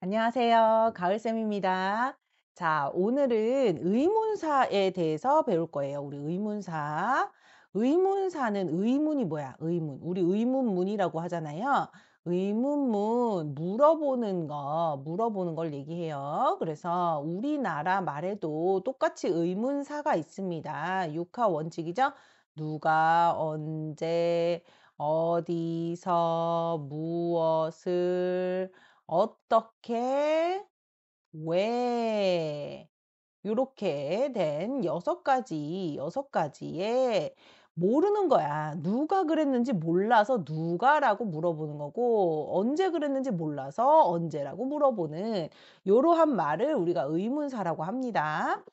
안녕하세요. 가을쌤입니다. 자, 오늘은 의문사에 대해서 배울 거예요. 우리 의문사. 의문사는 의문이 뭐야? 의문. 우리 의문문이라고 하잖아요. 의문문, 물어보는 거, 물어보는 걸 얘기해요. 그래서 우리나라 말에도 똑같이 의문사가 있습니다. 육하 원칙이죠? 누가, 언제, 어디서, 무엇을, 어떻게, 왜, 요렇게 된 여섯 가지, 여섯 가지의 모르는 거야. 누가 그랬는지 몰라서 누가라고 물어보는 거고, 언제 그랬는지 몰라서 언제라고 물어보는 요러한 말을 우리가 의문사라고 합니다.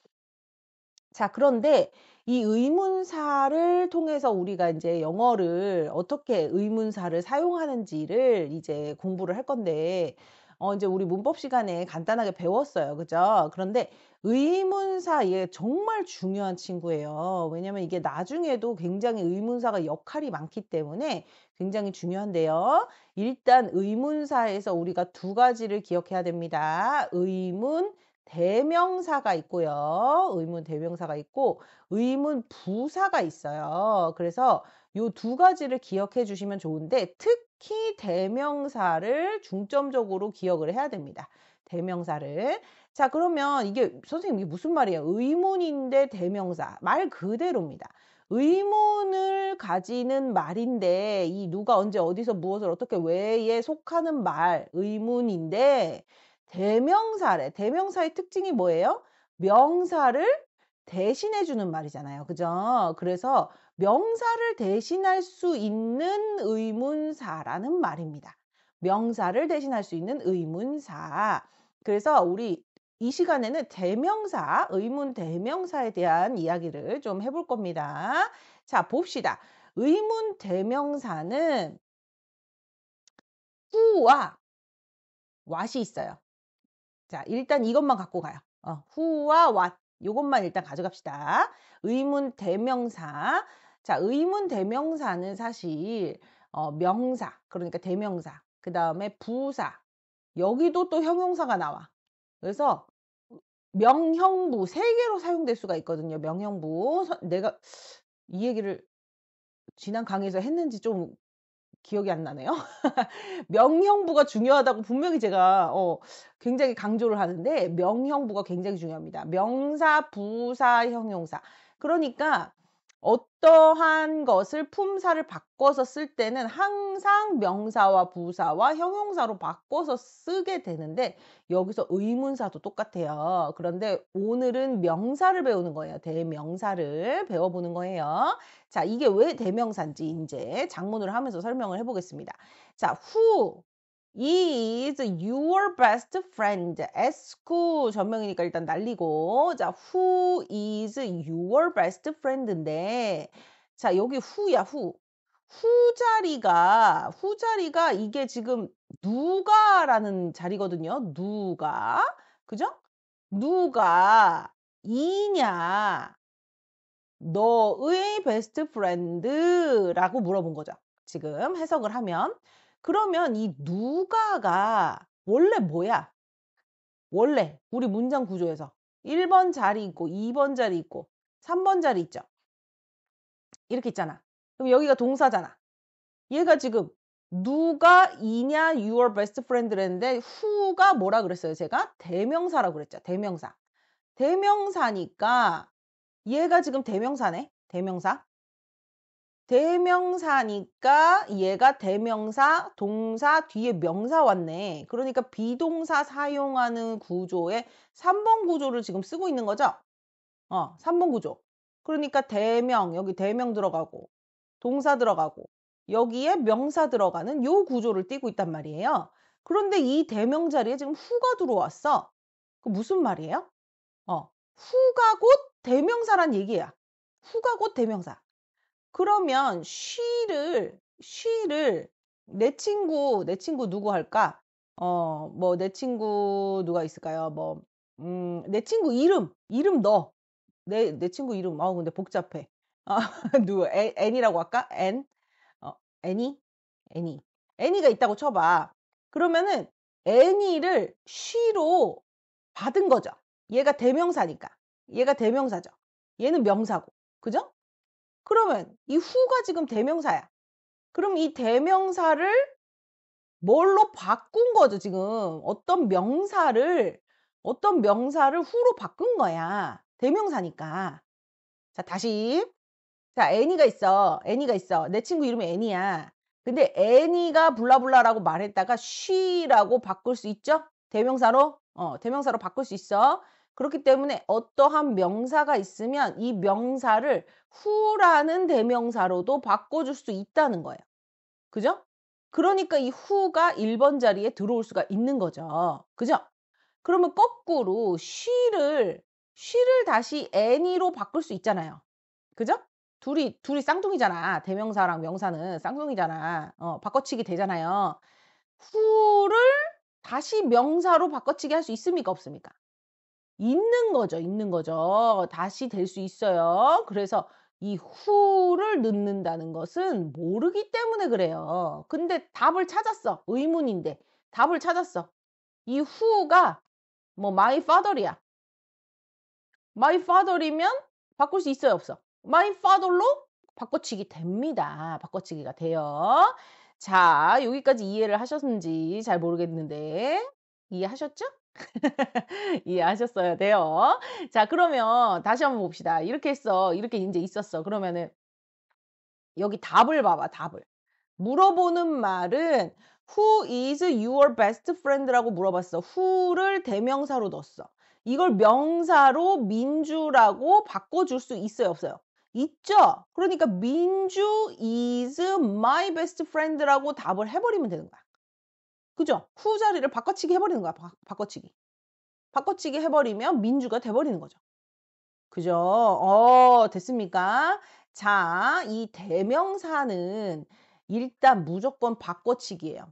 자, 그런데 이 의문사를 통해서 우리가 이제 영어를 어떻게 의문사를 사용하는지를 이제 공부를 할 건데, 어, 이제 우리 문법 시간에 간단하게 배웠어요. 그죠? 그런데 의문사, 이게 정말 중요한 친구예요. 왜냐면 이게 나중에도 굉장히 의문사가 역할이 많기 때문에 굉장히 중요한데요. 일단 의문사에서 우리가 두 가지를 기억해야 됩니다. 의문, 대명사가 있고요. 의문 대명사가 있고 의문 부사가 있어요. 그래서 이 두 가지를 기억해 주시면 좋은데 특히 대명사를 중점적으로 기억을 해야 됩니다. 대명사를. 자, 그러면 이게 선생님 이게 무슨 말이에요? 의문인데 대명사. 말 그대로입니다. 의문을 가지는 말인데 이 누가 언제 어디서 무엇을 어떻게 왜에 속하는 말 의문인데 대명사래. 대명사의 특징이 뭐예요? 명사를 대신해 주는 말이잖아요. 그죠? 그래서 명사를 대신할 수 있는 의문사라는 말입니다. 명사를 대신할 수 있는 의문사. 그래서 우리 이 시간에는 대명사, 의문 대명사에 대한 이야기를 좀 해볼 겁니다. 자, 봅시다. 의문 대명사는 후와 왓이 있어요. 자, 일단 이것만 갖고 가요. 어, 후와 what. 요것만 일단 가져갑시다. 의문 대명사. 자, 의문 대명사는 사실 어, 명사, 그러니까 대명사. 그 다음에 부사. 여기도 또 형용사가 나와. 그래서 명형부 세 개로 사용될 수가 있거든요. 명형부. 내가 이 얘기를 지난 강의에서 했는지 좀 기억이 안 나네요. 명형부가 중요하다고 분명히 제가 어, 굉장히 강조를 하는데 명형부가 굉장히 중요합니다. 명사, 부사, 형용사. 그러니까 어떠한 것을 품사를 바꿔서 쓸 때는 항상 명사와 부사와 형용사로 바꿔서 쓰게 되는데 여기서 의문사도 똑같아요. 그런데 오늘은 명사를 배우는 거예요. 대명사를 배워보는 거예요. 자, 이게 왜 대명사인지 이제 장문으로 하면서 설명을 해보겠습니다. 자, who is your best friend. at school 전명이니까 일단 날리고. 자 who is your best friend인데 자 여기 who야 who. 후 자리가 후 자리가 이게 지금 누가라는 자리거든요. 누가. 그죠? 누가 이냐? 너의 베스트 프렌드라고 물어본 거죠. 지금 해석을 하면 그러면 이 누가가 원래 뭐야? 원래 우리 문장 구조에서 1번 자리 있고 2번 자리 있고 3번 자리 있죠. 이렇게 있잖아. 그럼 여기가 동사잖아. 얘가 지금 누가 이냐 your best friend랬는데 who가 뭐라 그랬어요? 제가 대명사라고 그랬죠. 대명사. 대명사니까 얘가 지금 대명사네. 대명사. 대명사니까 얘가 대명사, 동사 뒤에 명사 왔네. 그러니까 비동사 사용하는 구조에 3번 구조를 지금 쓰고 있는 거죠? 어, 3번 구조. 그러니까 대명, 여기 대명 들어가고, 동사 들어가고, 여기에 명사 들어가는 요 구조를 띄고 있단 말이에요. 그런데 이 대명 자리에 지금 후가 들어왔어. 그 무슨 말이에요? 어, 후가 곧 대명사란 얘기야. 후가 곧 대명사. 그러면 she를 she를 내 친구 내 친구 누구 할까? 어, 뭐 내 친구 누가 있을까요? 뭐 음, 내 친구 이름 이름 너. 내내 친구 이름 아 근데 복잡해. 아, 누구 애니라고 할까? 앤? 어, 애니? 애니. 애니가 있다고 쳐 봐. 그러면은 애니를 she로 받은 거죠. 얘가 대명사니까. 얘가 대명사죠. 얘는 명사고. 그죠? 그러면 이 who가 지금 대명사야. 그럼 이 대명사를 뭘로 바꾼 거죠, 지금. 어떤 명사를, 어떤 명사를 who로 바꾼 거야. 대명사니까. 자, 다시. 자, 애니가 있어. 애니가 있어. 내 친구 이름이 애니야. 근데 애니가 블라블라라고 말했다가 she라고 바꿀 수 있죠? 대명사로? 어, 대명사로 바꿀 수 있어. 그렇기 때문에 어떠한 명사가 있으면 이 명사를 who라는 대명사로도 바꿔줄 수 있다는 거예요. 그죠? 그러니까 이 who가 1번 자리에 들어올 수가 있는 거죠. 그죠? 그러면 거꾸로 she를 she를 다시 any로 바꿀 수 있잖아요. 그죠? 둘이 둘이 쌍둥이잖아. 대명사랑 명사는 쌍둥이잖아. 어, 바꿔치기 되잖아요. who를 다시 명사로 바꿔치기 할 수 있습니까? 없습니까? 있는 거죠. 있는 거죠. 다시 될 수 있어요. 그래서 이 who를 넣는다는 것은 모르기 때문에 그래요. 근데 답을 찾았어. 의문인데 답을 찾았어. 이 who가 뭐 my father이야. my father이면 바꿀 수 있어요, 없어? my father로 바꿔치기 됩니다. 바꿔치기가 돼요. 자, 여기까지 이해를 하셨는지 잘 모르겠는데 이해하셨죠? 이해하셨어야 돼요. 자, 그러면 다시 한번 봅시다. 이렇게 했어. 이렇게 이제 있었어. 그러면은 여기 답을 봐봐. 답을. 물어보는 말은 Who is your best friend라고 물어봤어. who를 대명사로 넣었어. 이걸 명사로 민주라고 바꿔줄 수 있어요, 없어요? 있죠? 그러니까 민주 is my best friend라고 답을 해버리면 되는 거야. 그죠? 후 자리를 바꿔치기 해버리는 거야. 바, 바꿔치기. 바꿔치기 해버리면 민주가 돼버리는 거죠. 그죠? 어, 됐습니까? 자, 이 대명사는 일단 무조건 바꿔치기예요.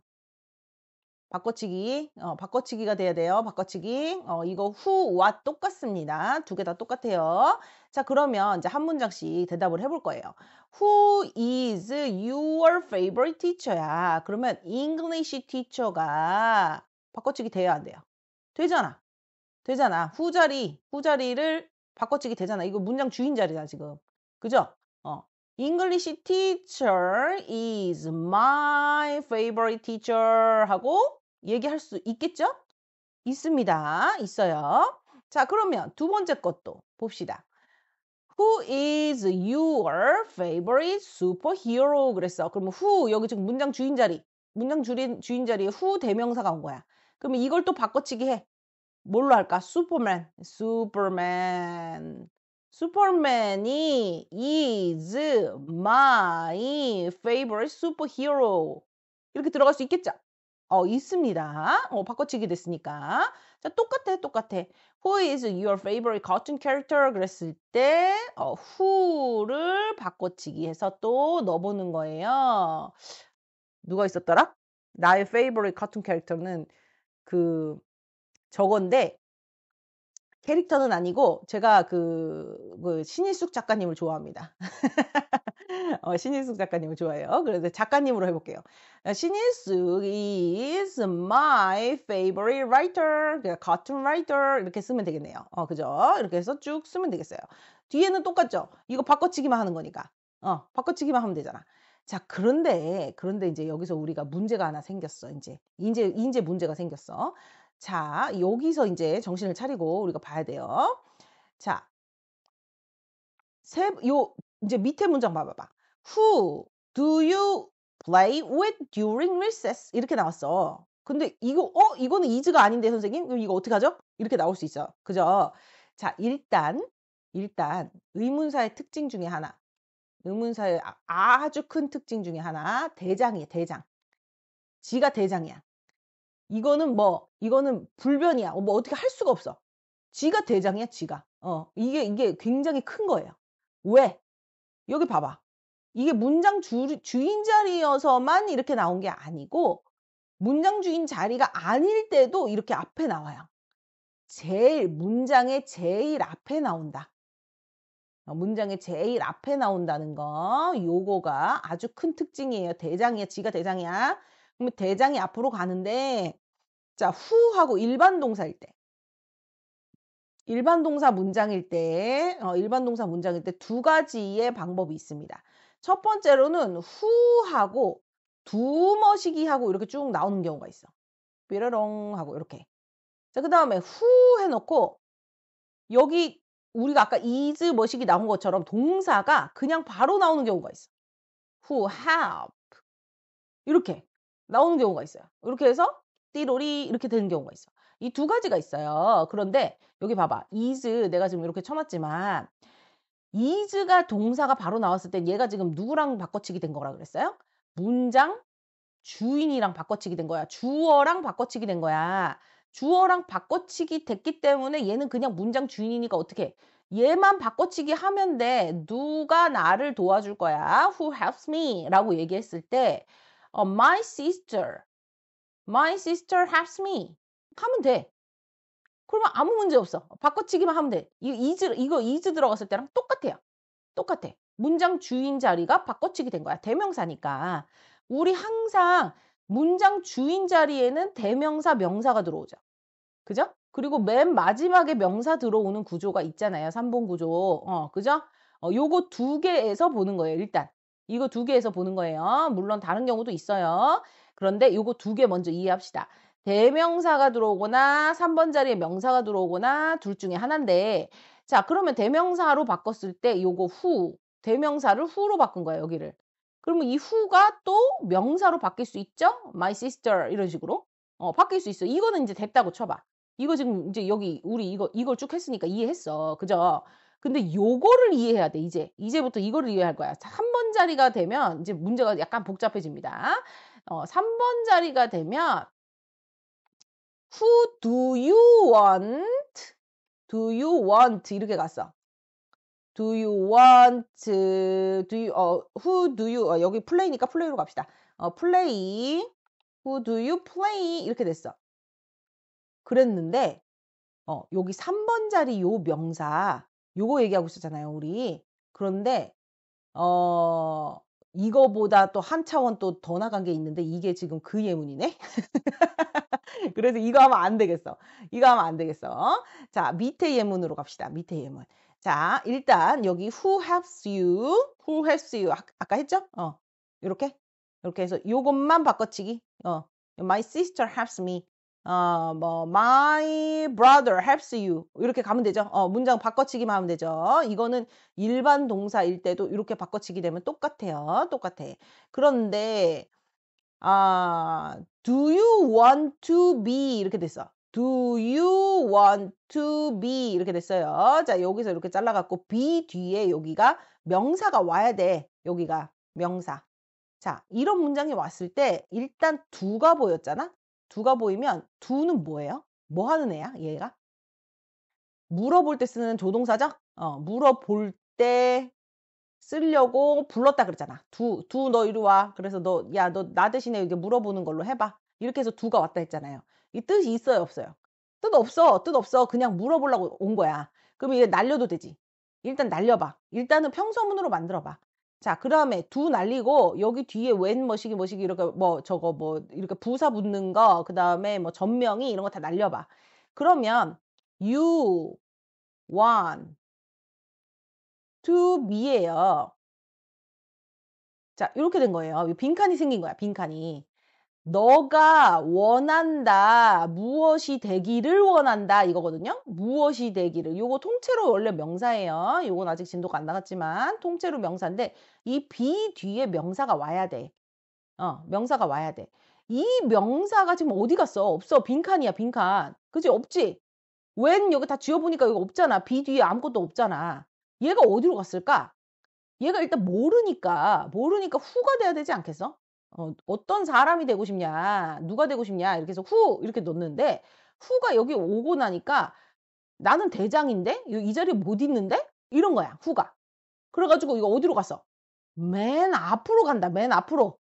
바꿔치기, 어, 바꿔치기가 돼야 돼요. 바꿔치기. 어, 이거 who와 똑같습니다. 두 개 다 똑같아요. 자, 그러면 이제 한 문장씩 대답을 해볼 거예요. Who is your favorite teacher야? 그러면 English teacher가 바꿔치기 돼야 안 돼요? 되잖아. 되잖아. 후 자리, 후 자리를 바꿔치기 되잖아. 이거 문장 주인 자리다, 지금. 그죠? 어. English teacher is my favorite teacher 하고 얘기할 수 있겠죠? 있습니다. 있어요. 자, 그러면 두 번째 것도 봅시다. Who is your favorite superhero? 그랬어. 그러면 who 여기 지금 문장 주인 자리, 문장 주인 주인 자리에 who 대명사가 온 거야. 그러면 이걸 또 바꿔치기 해. 뭘로 할까? 슈퍼맨. 슈퍼맨. 슈퍼맨이 is my favorite superhero. 이렇게 들어갈 수 있겠죠? 어, 있습니다. 어, 바꿔치기 됐으니까. 자, 똑같아, 똑같아. Who is your favorite cartoon character? 그랬을 때, 어, who를 바꿔치기 해서 또 넣어보는 거예요. 누가 있었더라? 나의 favorite cartoon character는 그, 저건데, 캐릭터는 아니고 제가 그, 그 신일숙 작가님을 좋아합니다. 어, 신일숙 작가님을 좋아해요. 그래서 작가님으로 해볼게요. 신일숙 is my favorite writer. 그러니까 cartoon writer 이렇게 쓰면 되겠네요. 어, 그죠? 이렇게 해서 쭉 쓰면 되겠어요. 뒤에는 똑같죠? 이거 바꿔치기만 하는 거니까. 어, 바꿔치기만 하면 되잖아. 자, 그런데, 그런데 이제 여기서 우리가 문제가 하나 생겼어. 이제, 이제, 이제 문제가 생겼어. 자, 여기서 이제 정신을 차리고 우리가 봐야 돼요. 자, 세, 요, 이제 밑에 문장 봐봐봐. Who do you play with during recess? 이렇게 나왔어. 근데 이거, 어? 이거는 is가 아닌데, 선생님? 그럼 이거 어떻게 하죠? 이렇게 나올 수 있어. 그죠? 자, 일단, 일단, 의문사의 특징 중에 하나. 의문사의 아, 아주 큰 특징 중에 하나. 대장이에요, 대장. 지가 대장이야. 이거는 뭐 이거는 불변이야. 뭐 어떻게 할 수가 없어. 지가 대장이야, 지가. 어, 이게 이게 굉장히 큰 거예요. 왜? 여기 봐봐. 이게 문장 주, 주인 자리여서만 이렇게 나온 게 아니고 문장 주인 자리가 아닐 때도 이렇게 앞에 나와요. 제일 문장의 제일 앞에 나온다. 어, 문장의 제일 앞에 나온다는 거 요거가 아주 큰 특징이에요. 대장이야. 지가 대장이야. 그러면 대장이 앞으로 가는데 자, who하고 일반 동사일 때. 일반 동사 문장일 때, 어, 일반 동사 문장일 때 두 가지의 방법이 있습니다. 첫 번째로는 who하고 두머시기 하고 이렇게 쭉 나오는 경우가 있어. 삐러롱 하고 이렇게. 자, 그 다음에 who 해놓고 여기 우리가 아까 is 머시기 나온 것처럼 동사가 그냥 바로 나오는 경우가 있어. who help 이렇게 나오는 경우가 있어요. 이렇게 해서 띠로리 이렇게 되는 경우가 있어. 이 두 가지가 있어요. 그런데 여기 봐봐. is 내가 지금 이렇게 쳐놨지만 is가 동사가 바로 나왔을 때 얘가 지금 누구랑 바꿔치기 된 거라 그랬어요? 문장 주인이랑 바꿔치기 된 거야. 주어랑 바꿔치기 된 거야. 주어랑 바꿔치기 됐기 때문에 얘는 그냥 문장 주인이니까 어떻게 얘만 바꿔치기 하면 돼. 누가 나를 도와줄 거야. Who helps me? 라고 얘기했을 때 어, My sister. My sister helps me. 하면 돼. 그러면 아무 문제 없어. 바꿔치기만 하면 돼. 이거 is, 이거 is 들어갔을 때랑 똑같아요. 똑같아. 문장 주인 자리가 바꿔치기 된 거야. 대명사니까. 우리 항상 문장 주인 자리에는 대명사, 명사가 들어오죠. 그죠? 그리고 맨 마지막에 명사 들어오는 구조가 있잖아요. 3번 구조. 어, 그죠? 어, 요거 두 개에서 보는 거예요. 일단. 이거 두 개에서 보는 거예요. 물론 다른 경우도 있어요. 그런데 요거 두 개 먼저 이해합시다. 대명사가 들어오거나 3번 자리에 명사가 들어오거나 둘 중에 하나인데 자 그러면 대명사로 바꿨을 때 요거 후 대명사를 후로 바꾼 거예요 여기를. 그러면 이 후가 또 명사로 바뀔 수 있죠? My sister 이런 식으로? 어 바뀔 수 있어. 이거는 이제 됐다고 쳐봐. 이거 지금 이제 여기 우리 이거 이걸 쭉 했으니까 이해했어. 그죠? 근데 요거를 이해해야 돼 이제. 이제부터 이거를 이해할 거야. 3번 자리가 되면 이제 문제가 약간 복잡해집니다. 어 3번 자리가 되면 Who do you want? Do you want? 이렇게 갔어. Do you want? Do you, 어, who do you? 어, 여기 플레이니까 플레이로 갑시다. 어, play. Who do you play? 이렇게 됐어. 그랬는데, 어, 여기 3번 자리 요 명사, 요거 얘기하고 있었잖아요, 우리. 그런데, 어, 이거보다 또 한 차원 또 더 나간 게 있는데 이게 지금 그 예문이네. 그래서 이거 하면 안 되겠어. 이거 하면 안 되겠어. 자, 밑에 예문으로 갑시다. 밑에 예문. 자, 일단 여기 who helps you, who helps you 아, 아까 했죠? 어, 이렇게 이렇게 해서 요것만 바꿔치기. 어, my sister helps me. 어, 뭐 my brother helps you 이렇게 가면 되죠. 어, 문장 바꿔치기만 하면 되죠. 이거는 일반 동사일 때도 이렇게 바꿔치기 되면 똑같아요. 똑같아. 그런데 아, do you want to be 이렇게 됐어. do you want to be 이렇게 됐어요. 자, 여기서 이렇게 잘라갖고 be 뒤에 여기가 명사가 와야 돼. 여기가 명사. 자, 이런 문장이 왔을 때 일단 두가 보였잖아. 두가 보이면 두는 뭐예요? 뭐 하는 애야? 얘가? 물어볼 때 쓰는 조동사죠? 어, 물어볼 때 쓰려고 불렀다 그랬잖아. 두, 두 너 이리 와. 그래서 너, 야, 너 나 대신에 이게 물어보는 걸로 해봐. 이렇게 해서 두가 왔다 했잖아요. 이 뜻이 있어요, 없어요? 뜻 없어, 뜻 없어. 그냥 물어보려고 온 거야. 그럼 이게 날려도 되지. 일단 날려봐. 일단은 평소문으로 만들어봐. 자, 그 다음에 두 날리고 여기 뒤에 웬 뭐시기 뭐시기 이렇게 뭐 저거 뭐 이렇게 부사 붙는 거, 그 다음에 뭐 전명이 이런 거 다 날려봐. 그러면 you want to be예요. 자, 이렇게 된 거예요. 빈칸이 생긴 거야, 빈칸이. 너가 원한다. 무엇이 되기를 원한다. 이거거든요. 무엇이 되기를. 요거 통째로 원래 명사예요. 요건 아직 진도가 안 나갔지만 통째로 명사인데 이 be 뒤에 명사가 와야 돼. 어, 명사가 와야 돼. 이 명사가 지금 어디 갔어? 없어. 빈칸이야, 빈칸. 그지? 없지? 웬 여기 다 지워보니까 여기 없잖아. be 뒤에 아무것도 없잖아. 얘가 어디로 갔을까? 얘가 일단 모르니까, 모르니까 후가 돼야 되지 않겠어? 어, 어떤 사람이 되고 싶냐, 누가 되고 싶냐, 이렇게 해서 후, 이렇게 넣는데, 후가 여기 오고 나니까 나는 대장인데? 이 자리에 못 있는데? 이런 거야, 후가. 그래가지고 이거 어디로 갔어? 맨 앞으로 간다, 맨 앞으로.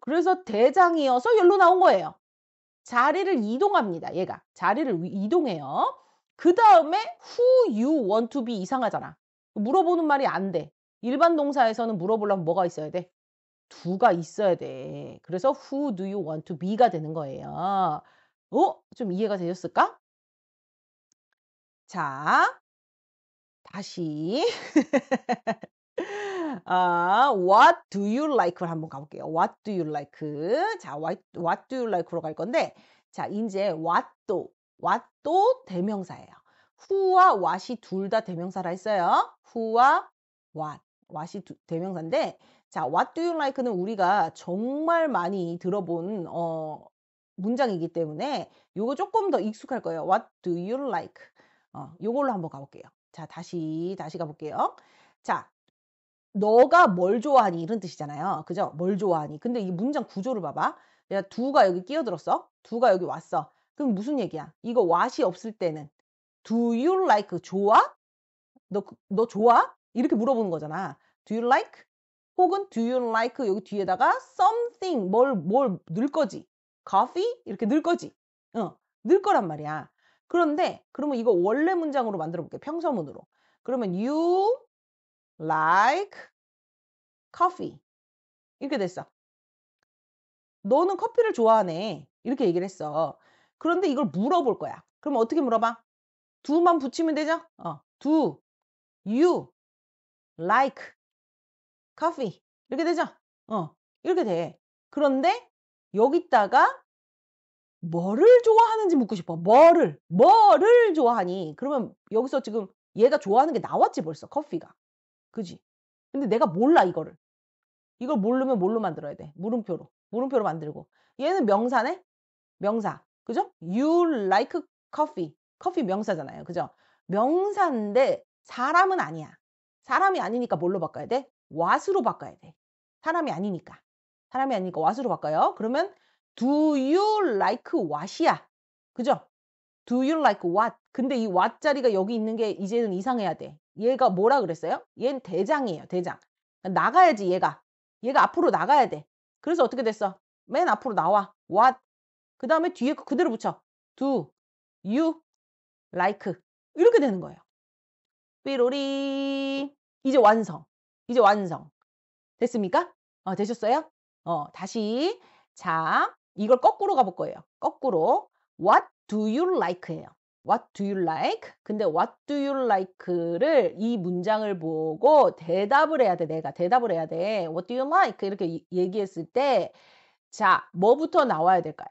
그래서 대장이어서 열로 나온 거예요. 자리를 이동합니다, 얘가. 자리를 이동해요. 그 다음에 who you want to be 이상하잖아. 물어보는 말이 안 돼. 일반 동사에서는 물어보려면 뭐가 있어야 돼? 두가 있어야 돼. 그래서 who do you want to be가 되는 거예요. 어? 좀 이해가 되셨을까? 자, 다시. 아, what do you like를 한번 가볼게요. What do you like? 자, what, what do you like로 갈 건데, 자, 이제 what도, what도 대명사예요. who와 what이 둘 다 대명사라 했어요. who와 what, what이 두, 대명사인데, 자, what do you like는 우리가 정말 많이 들어본 어, 문장이기 때문에 요거 조금 더 익숙할 거예요. What do you like? 어, 요걸로 한번 가볼게요. 자, 다시 다시 가볼게요. 자, 너가 뭘 좋아하니 이런 뜻이잖아요. 그죠? 뭘 좋아하니. 근데 이 문장 구조를 봐봐. 야, 두가 여기 끼어들었어. 두가 여기 왔어. 그럼 무슨 얘기야? 이거 what이 없을 때는 do you like 좋아? 너, 너 좋아? 이렇게 물어보는 거잖아. do you like? 혹은 do you like 여기 뒤에다가 something 뭘 뭘 넣을 거지. coffee 이렇게 넣을 거지. 어, 넣을 거란 말이야. 그런데 그러면 이거 원래 문장으로 만들어 볼게. 평서문으로. 그러면 you like coffee. 이렇게 됐어. 너는 커피를 좋아하네. 이렇게 얘기를 했어. 그런데 이걸 물어볼 거야. 그럼 어떻게 물어봐? 두만 붙이면 되죠? 어, do you like coffee. 이렇게 되죠? 어, 이렇게 돼. 그런데 여기다가 뭐를 좋아하는지 묻고 싶어. 뭐를, 뭐를 좋아하니? 그러면 여기서 지금 얘가 좋아하는 게 나왔지 벌써 커피가. 그지? 근데 내가 몰라 이거를. 이걸 모르면 뭘로 만들어야 돼? 물음표로. 물음표로 만들고. 얘는 명사네? 명사. 그죠? You like coffee. 커피 명사잖아요. 그죠? 명사인데 사람은 아니야. 사람이 아니니까 뭘로 바꿔야 돼? What으로 바꿔야 돼. 사람이 아니니까. 사람이 아니니까 what으로 바꿔요. 그러면 do you like what이야. 그죠? do you like what? 근데 이 what 자리가 여기 있는 게 이제는 이상해야 돼. 얘가 뭐라 그랬어요? 얘는 대장이에요. 대장. 나가야지 얘가. 얘가 앞으로 나가야 돼. 그래서 어떻게 됐어? 맨 앞으로 나와. what? 그 다음에 뒤에 거 그대로 붙여. do you like 이렇게 되는 거예요. 삐로리 이제 완성. 이제 완성. 됐습니까? 어, 되셨어요? 어, 다시 자 이걸 거꾸로 가볼 거예요. 거꾸로 What do you like예요. What do you like? 근데 what do you like를 이 문장을 보고 대답을 해야 돼. 내가 대답을 해야 돼. What do you like? 이렇게 얘기했을 때 자, 뭐부터 나와야 될까요?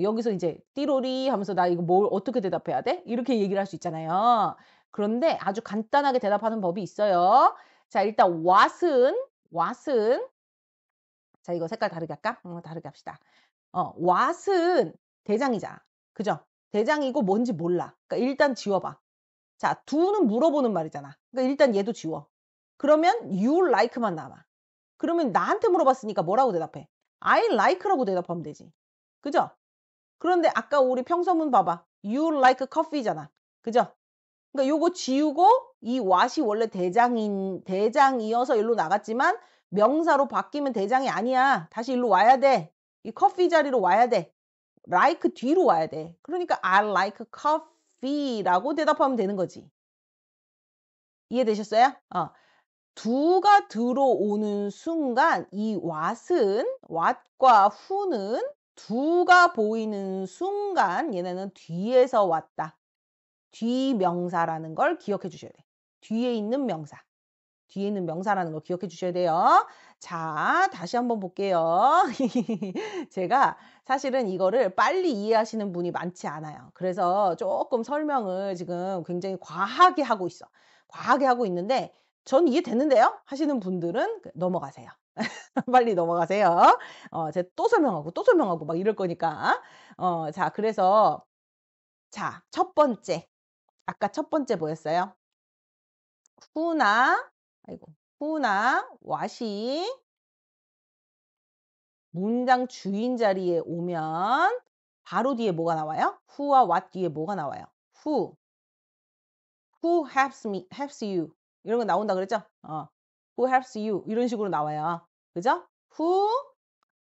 여기서 이제 띠로리 하면서 나 이거 뭘 어떻게 대답해야 돼? 이렇게 얘기를 할 수 있잖아요. 그런데 아주 간단하게 대답하는 법이 있어요. 자, 일단 what은 what은 자, 이거 색깔 다르게 할까? 어, 다르게 합시다. 어, what은 대장이잖아. 그죠? 대장이고 뭔지 몰라. 그러니까 일단 지워 봐. 자, 두는 물어보는 말이잖아. 그러니까 일단 얘도 지워. 그러면 you like만 남아. 그러면 나한테 물어봤으니까 뭐라고 대답해? I like라고 대답하면 되지. 그죠? 그런데 아까 우리 평서문 봐봐. You like coffee잖아. 그죠? 그러니까 요거 지우고 이 what이 원래 대장인 대장이어서 일로 나갔지만 명사로 바뀌면 대장이 아니야. 다시 일로 와야 돼. 이 커피 자리로 와야 돼. like 뒤로 와야 돼. 그러니까 I like coffee라고 대답하면 되는 거지. 이해되셨어요? 어. 두가 들어오는 순간 이 what은 what과 who는 두가 보이는 순간 얘네는 뒤에서 왔다. 뒤명사라는 걸 기억해 주셔야 돼. 뒤에 있는 명사. 뒤에 있는 명사라는 걸 기억해 주셔야 돼요. 자, 다시 한번 볼게요. 제가 사실은 이거를 빨리 이해하시는 분이 많지 않아요. 그래서 조금 설명을 지금 굉장히 과하게 하고 있어. 과하게 하고 있는데 전 이해되는데요? 하시는 분들은 넘어가세요. 빨리 넘어가세요. 어, 제가 또 설명하고 또 설명하고 막 이럴 거니까. 어, 자, 그래서 자, 첫 번째. 아까 첫 번째 뭐였어요? 후나 아이고, 후나 와시 문장 주인 자리에 오면 바로 뒤에 뭐가 나와요? who와 what 뒤에 뭐가 나와요? who who helps me helps you 이런 거 나온다 그랬죠? 어. who helps you 이런 식으로 나와요. 그죠? who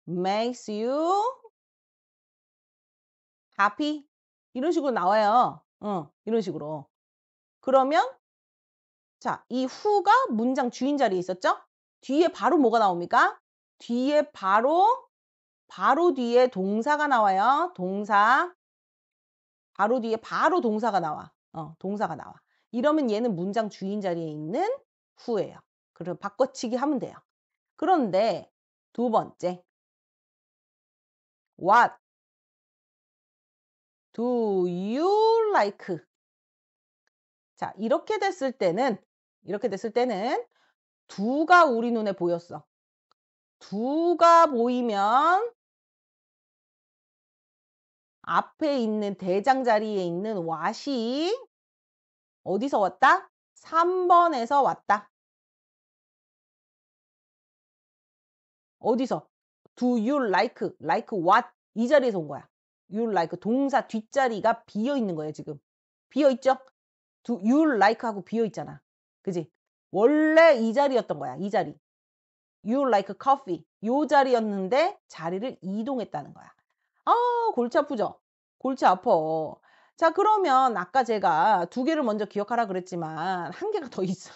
makes you happy 이런 식으로 나와요. 어, 이런 식으로. 그러면 자, 이 who가 문장 주인 자리에 있었죠? 뒤에 바로 뭐가 나옵니까? 뒤에 바로 바로 뒤에 동사가 나와요. 동사. 바로 뒤에 바로 동사가 나와. 어, 동사가 나와. 이러면 얘는 문장 주인 자리에 있는 후예요. 그럼 바꿔치기 하면 돼요. 그런데 두 번째. What do you like? 자, 이렇게 됐을 때는 이렇게 됐을 때는 두가 우리 눈에 보였어. 두가 보이면 앞에 있는 대장 자리에 있는 왓이 어디서 왔다? 3번에서 왔다. 어디서? Do you like? Like what? 이 자리에서 온 거야. You like 동사 뒷자리가 비어 있는 거예요, 지금. 비어 있죠? Do you like 하고 비어 있잖아. 그지? 원래 이 자리였던 거야. 이 자리. You like coffee. 요 자리였는데 자리를 이동했다는 거야. 아, 골치 아프죠? 골치 아파. 자, 그러면 아까 제가 두 개를 먼저 기억하라 그랬지만 한 개가 더 있어.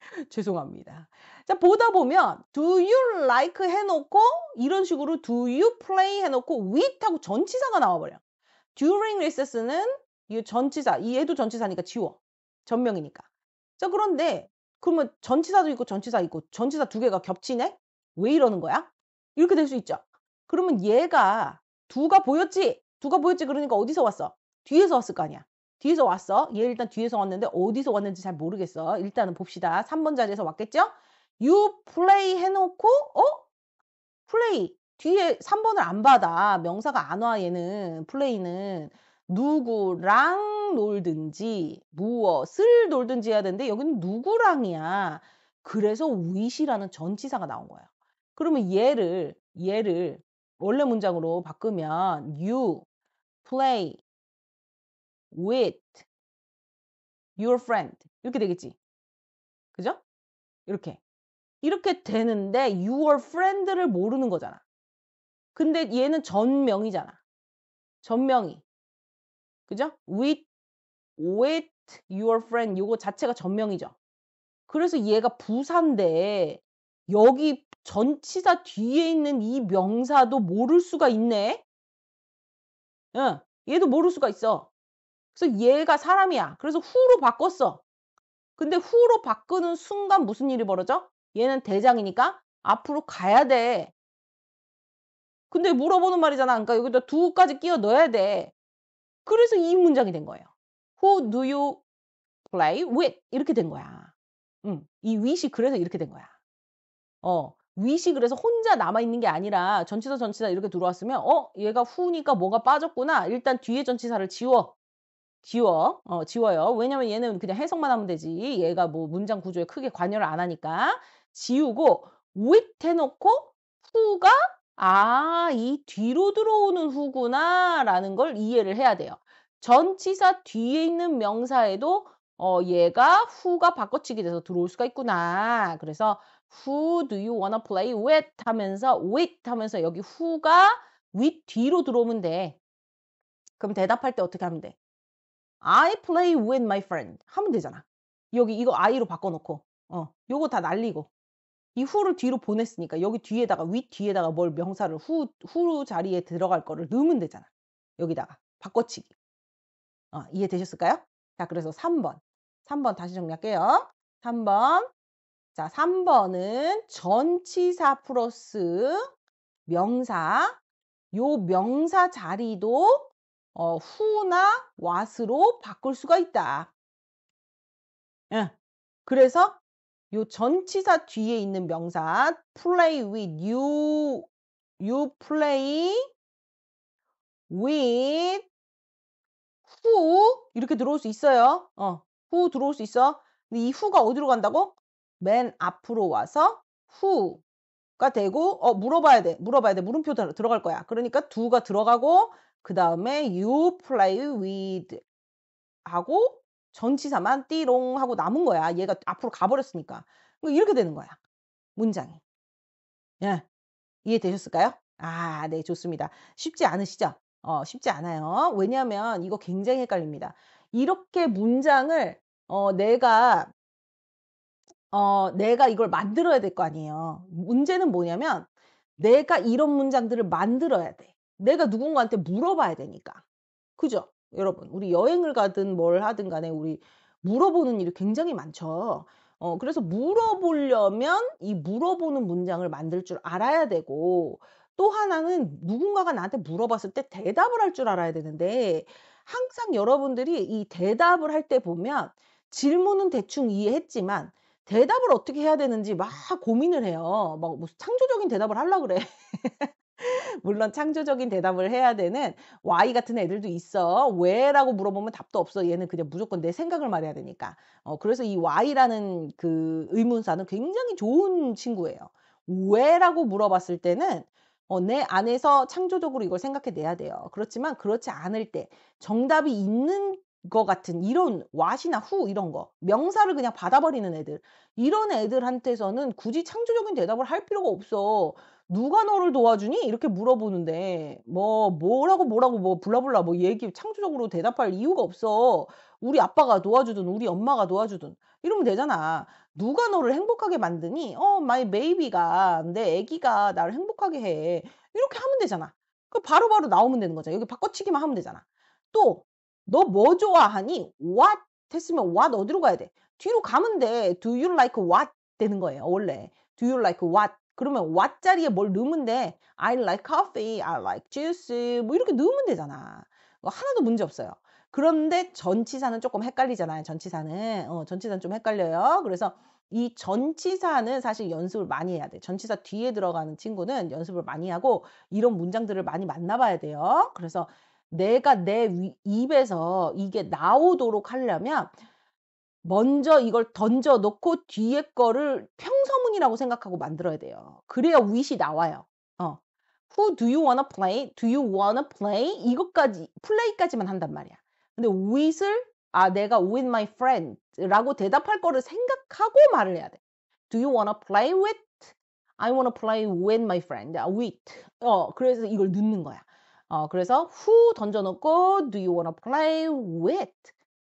죄송합니다. 자, 보다 보면 do you like 해놓고 이런 식으로 do you play 해놓고 with 하고 전치사가 나와버려. during recess는 이 전치사, 이 얘도 전치사니까 지워. 전명이니까. 자, 그런데 그러면 전치사도 있고 전치사 있고 전치사 두 개가 겹치네? 왜 이러는 거야? 이렇게 될 수 있죠. 그러면 얘가 두가 보였지? 두가 보였지? 그러니까 어디서 왔어? 뒤에서 왔을 거 아니야. 뒤에서 왔어. 얘 일단 뒤에서 왔는데 어디서 왔는지 잘 모르겠어. 일단은 봅시다. 3번 자리에서 왔겠죠? You play 해놓고 어? play 뒤에 3번을 안 받아. 명사가 안 와 얘는 플레이는 누구랑 놀든지 무엇을 놀든지 해야 되는데 여기는 누구랑이야. 그래서 with이라는 전치사가 나온 거예요. 그러면 얘를 얘를 원래 문장으로 바꾸면 you play with your friend 이렇게 되겠지. 그죠? 이렇게. 이렇게 되는데 your friend를 모르는 거잖아. 근데 얘는 전명이잖아. 전명이. 그죠? with with your friend 요거 자체가 전명이죠. 그래서 얘가 부사인데 여기 전치사 뒤에 있는 이 명사도 모를 수가 있네. 응, 얘도 모를 수가 있어. 그래서 얘가 사람이야. 그래서 후로 바꿨어. 근데 후로 바꾸는 순간 무슨 일이 벌어져? 얘는 대장이니까 앞으로 가야 돼. 근데 물어보는 말이잖아. 그러니까 여기다 두까지 끼워 넣어야 돼. 그래서 이 문장이 된 거예요. Who do you play with? 이렇게 된 거야. 응, 이 with이 그래서 이렇게 된 거야. 어, with이 그래서 혼자 남아있는 게 아니라 전치사 전치사 이렇게 들어왔으면 어, 얘가 who니까 뭐가 빠졌구나. 일단 뒤에 전치사를 지워. 지워. 어, 지워요. 왜냐면 얘는 그냥 해석만 하면 되지. 얘가 뭐 문장 구조에 크게 관여를 안 하니까. 지우고 with 해놓고 who가 아, 이 뒤로 들어오는 후구나 라는 걸 이해를 해야 돼요. 전치사 뒤에 있는 명사에도 어, 얘가 who가 바꿔치기 돼서 들어올 수가 있구나. 그래서 who do you wanna play with 하면서 with 하면서 여기 who가 with 뒤로 들어오면 돼. 그럼 대답할 때 어떻게 하면 돼? I play with my friend 하면 되잖아. 여기 이거 I로 바꿔놓고 어 요거 다 날리고 이 후를 뒤로 보냈으니까 여기 뒤에다가 윗 뒤에다가 뭘 명사를 후, 후 자리에 들어갈 거를 넣으면 되잖아. 여기다가 바꿔치기. 어, 이해되셨을까요? 자, 그래서 3번. 3번 다시 정리할게요. 3번. 자, 3번은 전치사 플러스 명사. 요 명사 자리도 어, 후나 왓으로 바꿀 수가 있다. 예. 그래서 요 전치사 뒤에 있는 명사 play with you you play with who 이렇게 들어올 수 있어요. 어, who 들어올 수 있어. 근데 이 who가 어디로 간다고? 맨 앞으로 와서 who가 되고 어 물어봐야 돼. 물어봐야 돼. 물음표 들어갈 거야. 그러니까 do가 들어가고 그 다음에 you play with 하고 전치사만 띠롱 하고 남은 거야. 얘가 앞으로 가버렸으니까. 이렇게 되는 거야. 문장이. 예. 이해되셨을까요? 아, 네, 좋습니다. 쉽지 않으시죠? 어, 쉽지 않아요. 왜냐하면 이거 굉장히 헷갈립니다. 이렇게 문장을 어, 내가 어, 내가 이걸 만들어야 될 거 아니에요. 문제는 뭐냐면 내가 이런 문장들을 만들어야 돼. 내가 누군가한테 물어봐야 되니까. 그죠? 여러분, 우리 여행을 가든 뭘 하든 간에 우리 물어보는 일이 굉장히 많죠. 어, 그래서 물어보려면 이 물어보는 문장을 만들 줄 알아야 되고, 또 하나는 누군가가 나한테 물어봤을 때 대답을 할 줄 알아야 되는데, 항상 여러분들이 이 대답을 할 때 보면 질문은 대충 이해했지만, 대답을 어떻게 해야 되는지 막 고민을 해요. 막 무슨 창조적인 대답을 하려 그래. 물론 창조적인 대답을 해야 되는 Y 같은 애들도 있어. 왜 라고 물어보면 답도 없어. 얘는 그냥 무조건 내 생각을 말해야 되니까. 어, 그래서 이 Y라는 그 의문사는 굉장히 좋은 친구예요. 왜 라고 물어봤을 때는 어, 내 안에서 창조적으로 이걸 생각해내야 돼요. 그렇지만 그렇지 않을 때 정답이 있는 것 같은 이런 what이나 who 이런 거 명사를 그냥 받아버리는 애들 이런 애들한테서는 굳이 창조적인 대답을 할 필요가 없어 누가 너를 도와주니 이렇게 물어보는데 뭐 뭐라고 뭐라고 뭐 blah blah 뭐 얘기 창조적으로 대답할 이유가 없어 우리 아빠가 도와주든 우리 엄마가 도와주든 이러면 되잖아 누가 너를 행복하게 만드니 어 my baby가 내 애기가 나를 행복하게 해 이렇게 하면 되잖아 그 바로바로 나오면 되는 거잖아 여기 바꿔치기만 하면 되잖아 또 너 뭐 좋아하니? what 했으면 what 어디로 가야 돼? 뒤로 가면 돼. do you like what 되는 거예요. 원래. do you like what? 그러면 what 자리에 뭘 넣으면 돼? I like coffee, I like juice 뭐 이렇게 넣으면 되잖아. 하나도 문제 없어요. 그런데 전치사는 조금 헷갈리잖아요. 전치사는. 어, 전치사는 좀 헷갈려요. 그래서 이 전치사는 사실 연습을 많이 해야 돼. 전치사 뒤에 들어가는 친구는 연습을 많이 하고 이런 문장들을 많이 만나봐야 돼요. 그래서 내가 내 위, 입에서 이게 나오도록 하려면 먼저 이걸 던져 놓고 뒤에 거를 평서문이라고 생각하고 만들어야 돼요. 그래야 윗이 나와요. 어. Who do you wanna play? Do you wanna play? 이것까지 플레이까지만 한단 말이야. 근데 with을 아 내가 with my friend라고 대답할 거를 생각하고 말을 해야 돼. Do you wanna play with? I wanna play with my friend. 아, with. 어 그래서 이걸 넣는 거야. 어, 그래서 who 던져놓고 do you wanna play with?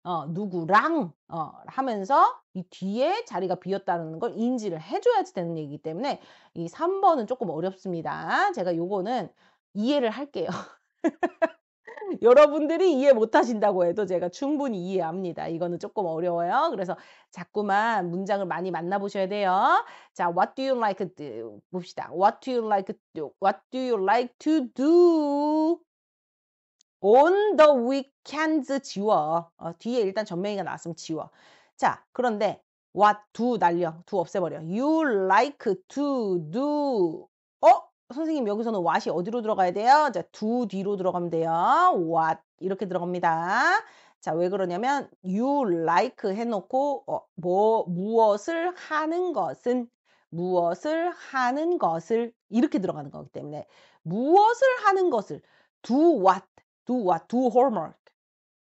어, 누구랑 어, 하면서 이 뒤에 자리가 비었다는 걸 인지를 해줘야지 되는 얘기이기 때문에 이 3번은 조금 어렵습니다. 제가 요거는 이해를 할게요. 여러분들이 이해 못 하신다고 해도 제가 충분히 이해합니다. 이거는 조금 어려워요. 그래서 자꾸만 문장을 많이 만나보셔야 돼요. 자, what do you like to do? 봅시다. What do you like to? What do you like to do? On the weekends 지워. 어, 뒤에 일단 전명이가 나왔으면 지워. 자, 그런데 what do 날려. do 없애버려. You like to do. 어? 선생님 여기서는 what이 어디로 들어가야 돼요? 자, do 뒤로 들어가면 돼요. what 이렇게 들어갑니다. 자, 왜 그러냐면 you like 해놓고 어, 뭐 무엇을 하는 것은 무엇을 하는 것을 이렇게 들어가는 거기 때문에 무엇을 하는 것을 do what do what do homework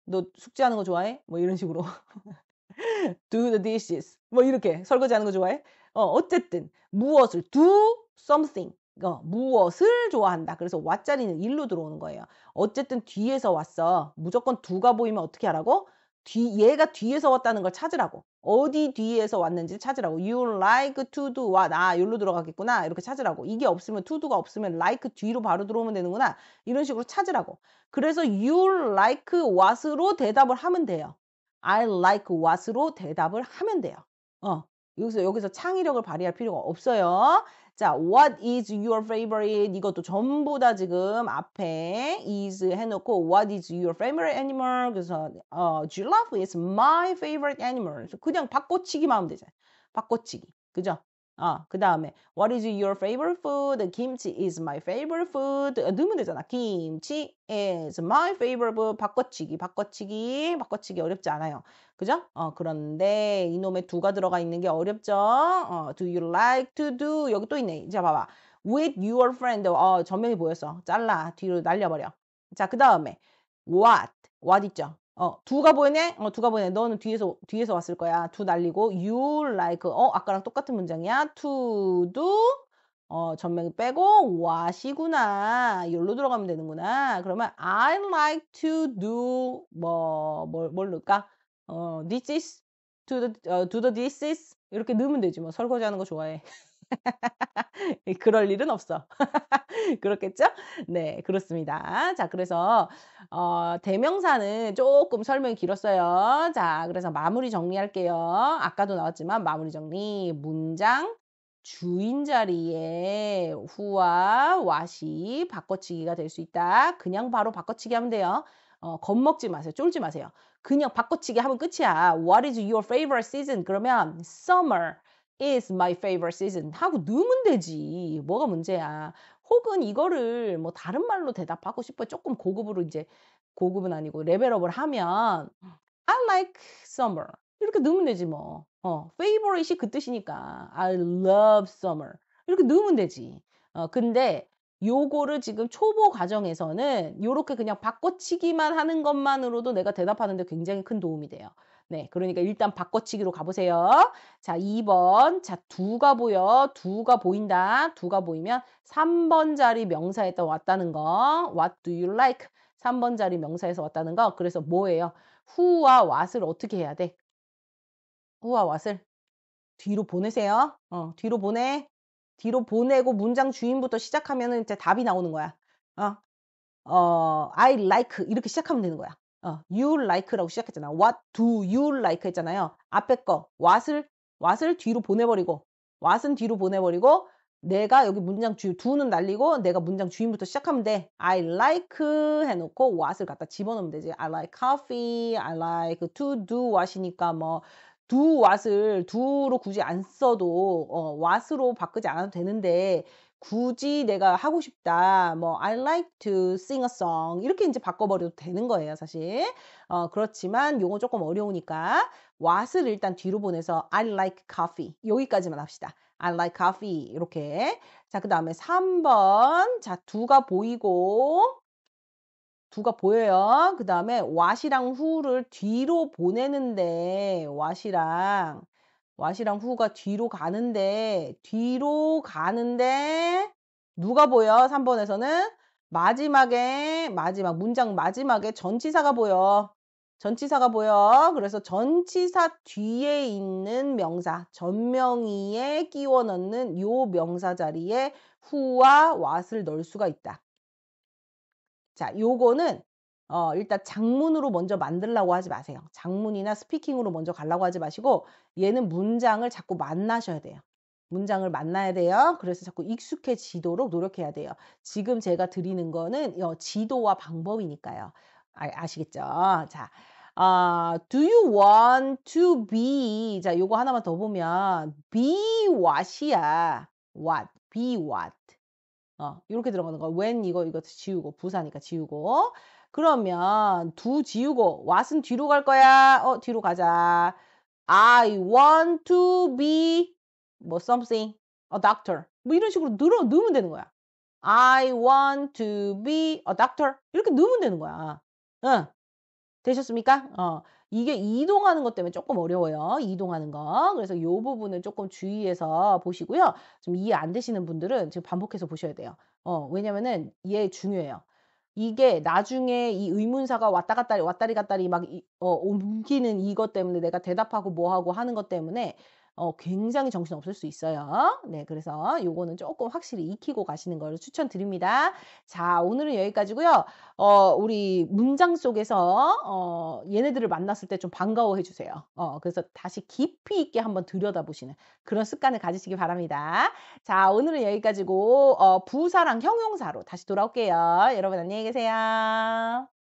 너 숙제하는 거 좋아해? 뭐 이런 식으로 do the dishes 뭐 이렇게 설거지하는 거 좋아해? 어, 어쨌든 무엇을 do something 어, 무엇을 좋아한다. 그래서 왓자리는 일로 들어오는 거예요. 어쨌든 뒤에서 왔어. 무조건 두가 보이면 어떻게 하라고? 뒤, 얘가 뒤에서 왔다는 걸 찾으라고. 어디 뒤에서 왔는지 찾으라고. You like to do what? 아, 여기로 들어가겠구나. 이렇게 찾으라고. 이게 없으면 to do가 없으면 like 뒤로 바로 들어오면 되는구나. 이런 식으로 찾으라고. 그래서 you like what으로 대답을 하면 돼요. I like what으로 대답을 하면 돼요. 어. 여기서 여기서 창의력을 발휘할 필요가 없어요. 자, what is your favorite? 이것도 전부 다 지금 앞에 is 해놓고 what is your favorite animal? 그래서 어, giraffe is my favorite animal. 그냥 바꿔치기만 하면 되잖아요. 바꿔치기. 그죠? 아, 그 다음에 What is your favorite food? 김치 is my favorite food. 넣으면 되잖아. 김치 is my favorite food. 바꿔치기, 바꿔치기, 바꿔치기 어렵지 않아요. 그죠? 어, 그런데 이놈의 두가 들어가 있는 게 어렵죠? 어, do you like to do? 여기 또 있네. 자, 봐봐. with your friend. 어, 전명이 보였어. 잘라. 뒤로 날려버려. 자, 그 다음에 what? what 있죠? 어, 두가 보이네? 어, 두가 보이네. 너는 뒤에서, 뒤에서 왔을 거야. 두 날리고, you like, 어, 아까랑 똑같은 문장이야. to do, 어, 전명 빼고, what이구나. 여기로 들어가면 되는구나. 그러면, I like to do, 뭐, 뭘, 뭘 넣을까? 어, this is, to the, 어, do the this is. 이렇게 넣으면 되지. 뭐, 설거지 하는 거 좋아해. 그럴 일은 없어. 그렇겠죠? 네, 그렇습니다. 자, 그래서 어, 대명사는 조금 설명이 길었어요. 자, 그래서 마무리 정리할게요. 아까도 나왔지만 마무리 정리. 문장 주인 자리에 후와 왓이 바꿔치기가 될 수 있다. 그냥 바로 바꿔치기 하면 돼요. 어, 겁먹지 마세요. 쫄지 마세요. 그냥 바꿔치기 하면 끝이야. What is your favorite season? 그러면 summer is my favorite season 하고 넣으면 되지. 뭐가 문제야. 혹은 이거를 뭐 다른 말로 대답하고 싶어. 조금 고급으로 이제 고급은 아니고 레벨업을 하면 I like summer. 이렇게 넣으면 되지 뭐. 어, favorite이 그 뜻이니까 I love summer. 이렇게 넣으면 되지. 어, 근데 요거를 지금 초보 과정에서는 요렇게 그냥 바꿔치기만 하는 것만으로도 내가 대답하는데 굉장히 큰 도움이 돼요. 네, 그러니까 일단 바꿔치기로 가보세요. 자, 2번. 자, 두가 보여. 두가 보인다. 두가 보이면 3번 자리 명사에다 왔다는 거. What do you like? 3번 자리 명사에서 왔다는 거. 그래서 뭐예요? who와 what을 어떻게 해야 돼? who와 what을 뒤로 보내세요. 어, 뒤로 보내. 뒤로 보내고 문장 주인부터 시작하면은 이제 답이 나오는 거야. 어, 어, I like 이렇게 시작하면 되는 거야. 어, you like라고 시작했잖아. What do you like 했잖아요. 앞에 거 what을 what을 뒤로 보내버리고 what은 뒤로 보내버리고 내가 여기 문장 주 do는 날리고 내가 문장 주인부터 시작하면 돼. I like 해놓고 what을 갖다 집어넣으면 되지. I like coffee, I like to do what이니까 뭐 do what을 do로 굳이 안 써도 어, what으로 바꾸지 않아도 되는데 굳이 내가 하고 싶다. 뭐 I like to sing a song 이렇게 이제 바꿔버려도 되는 거예요, 사실. 어, 그렇지만 요거 조금 어려우니까 what을 일단 뒤로 보내서 I like coffee 여기까지만 합시다. I like coffee 이렇게. 자, 그 다음에 3번. 자, 두가 보이고 두가 보여요. 그 다음에 what이랑 who를 뒤로 보내는데 what이랑 what이랑 who가 뒤로 가는데 뒤로 가는데 누가 보여? 3번에서는 마지막에 마지막 문장 마지막에 전치사가 보여. 전치사가 보여. 그래서 전치사 뒤에 있는 명사 전명의에 끼워 넣는 요 명사 자리에 who와 what을 넣을 수가 있다. 자, 요거는 어, 일단 장문으로 먼저 만들라고 하지 마세요. 장문이나 스피킹으로 먼저 가려고 하지 마시고 얘는 문장을 자꾸 만나셔야 돼요. 문장을 만나야 돼요. 그래서 자꾸 익숙해지도록 노력해야 돼요. 지금 제가 드리는 거는 어, 지도와 방법이니까요. 아, 시겠죠 자, 어, do you want to be? 자, 요거 하나만 더 보면 be what이야. what, be what. 어, 이렇게 들어가는 거. when 이거 이거 지우고 부사니까 지우고. 그러면 두 지우고 what은 뒤로 갈 거야. 어, 뒤로 가자. I want to be 뭐 something a doctor. 뭐 이런 식으로 늘어 넣으면 되는 거야. I want to be a doctor. 이렇게 넣으면 되는 거야. 응. 되셨습니까? 어. 이게 이동하는 것 때문에 조금 어려워요. 이동하는 거. 그래서 이 부분은 조금 주의해서 보시고요. 좀 이해 안 되시는 분들은 지금 반복해서 보셔야 돼요. 어, 왜냐면은 얘 중요해요. 이게 나중에 이 의문사가 왔다 갔다 왔다리 갔다리 막 어, 옮기는 이것 때문에 내가 대답하고 뭐하고 하는 것 때문에 어, 굉장히 정신 없을 수 있어요. 네, 그래서 요거는 조금 확실히 익히고 가시는 걸 추천드립니다. 자, 오늘은 여기까지고요. 어, 우리 문장 속에서 어, 얘네들을 만났을 때 좀 반가워해 주세요. 어, 그래서 다시 깊이 있게 한번 들여다보시는 그런 습관을 가지시기 바랍니다. 자, 오늘은 여기까지고 어, 부사랑 형용사로 다시 돌아올게요. 여러분 안녕히 계세요.